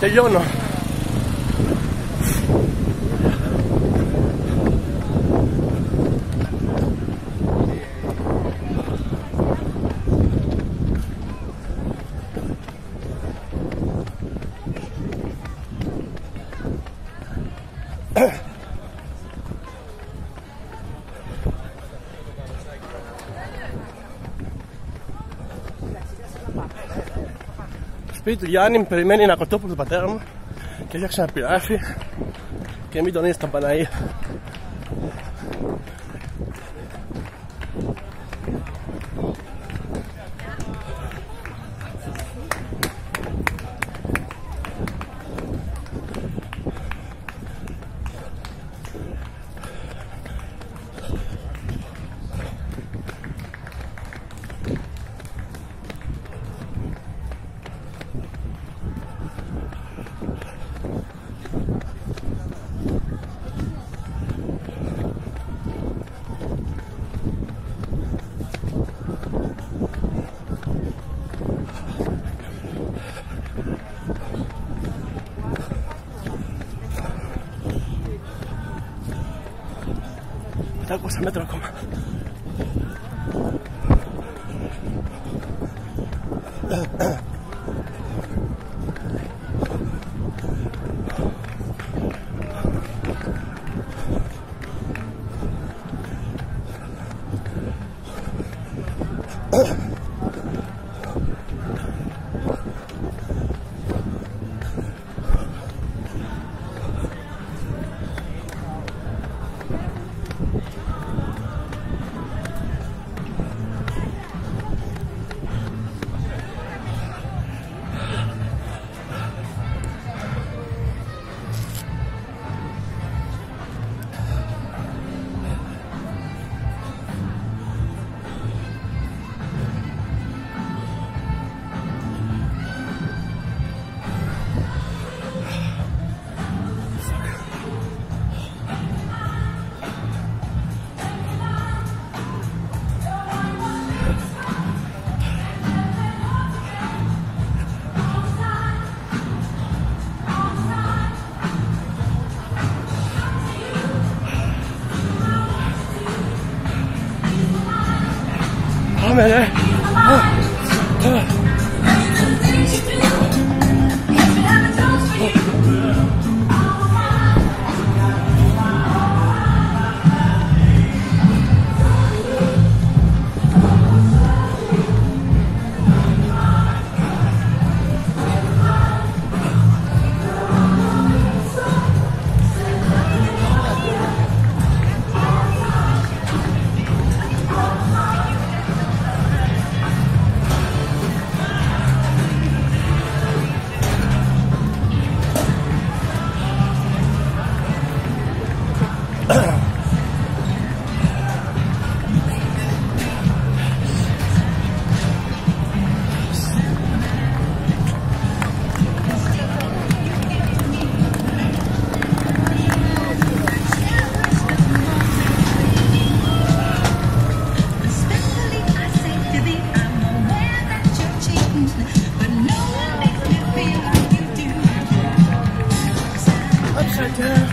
τελειώνω. Σπίτι του Γιάννη με περιμένει ένα κοτόπουλο του πατέρα μου και έφτιαξε ένα πυράφι και μην τον είδες στα Παναή. tal cosa me te lo coma. 美人啊啊 Upside down.